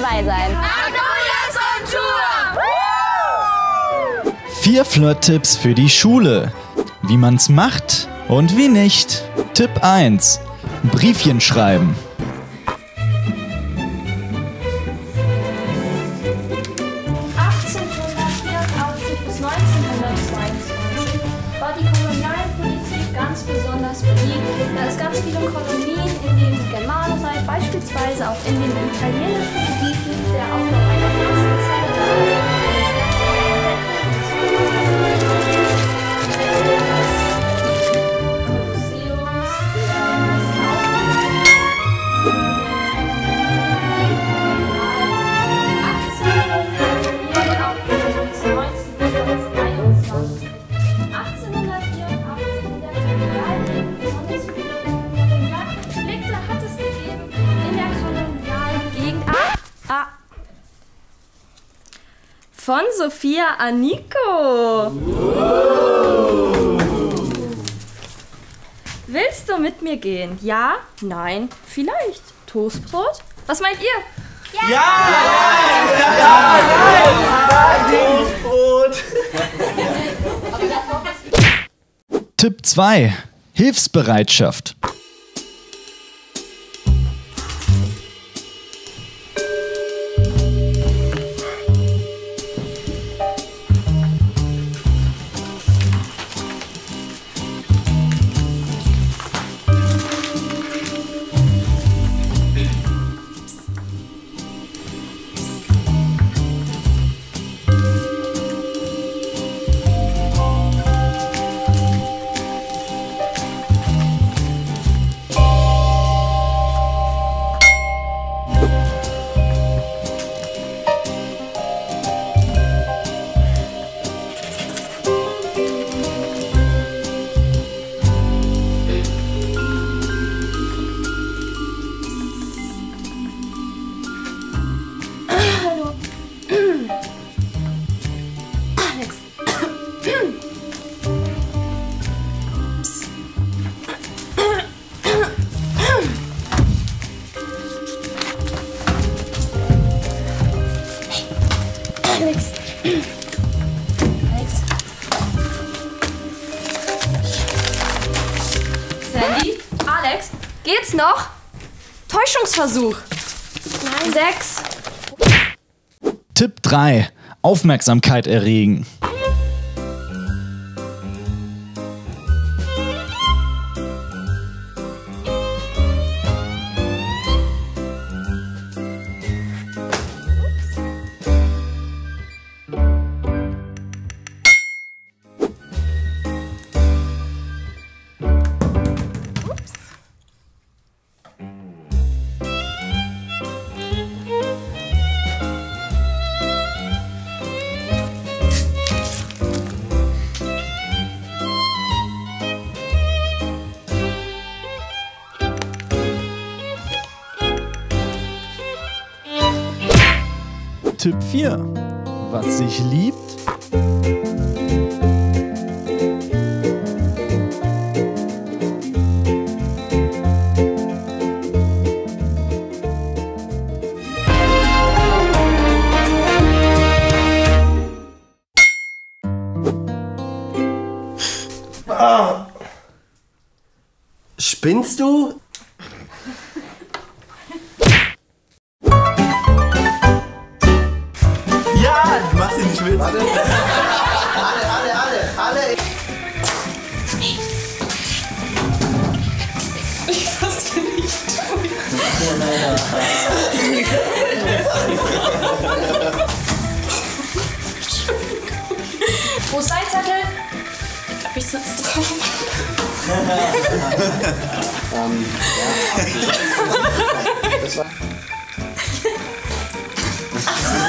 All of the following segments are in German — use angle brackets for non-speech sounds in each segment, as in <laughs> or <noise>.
dabei sein. Vier Flirt-Tipps für die Schule. Wie man's macht und wie nicht. Tipp 1. Briefchen schreiben. Beliebt, da es ganz viele Kolonien in dem Germanenreich, beispielsweise auch in den italienischen Gebieten, der Aufbau einer Fastenzeit Von Sophia Aniko. Willst du mit mir gehen? Ja? Nein? Vielleicht? Toastbrot? Was meint ihr? Tipp 2. Hilfsbereitschaft. Alex. Alex. Sandy? Alex? Geht's noch? Täuschungsversuch. Nein. Sechs. Tipp 3. Aufmerksamkeit erregen. Tipp 4. Was sich liebt. Spinnst du? Ja, du machst ihn nicht mit. Warte. Alle, alle, alle, alle. Wo ist dein Zettel? Ich sitze drauf. <laughs>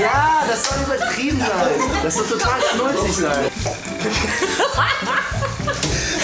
Ja, das soll übertrieben sein. Das soll total schnulzig sein. <laughs>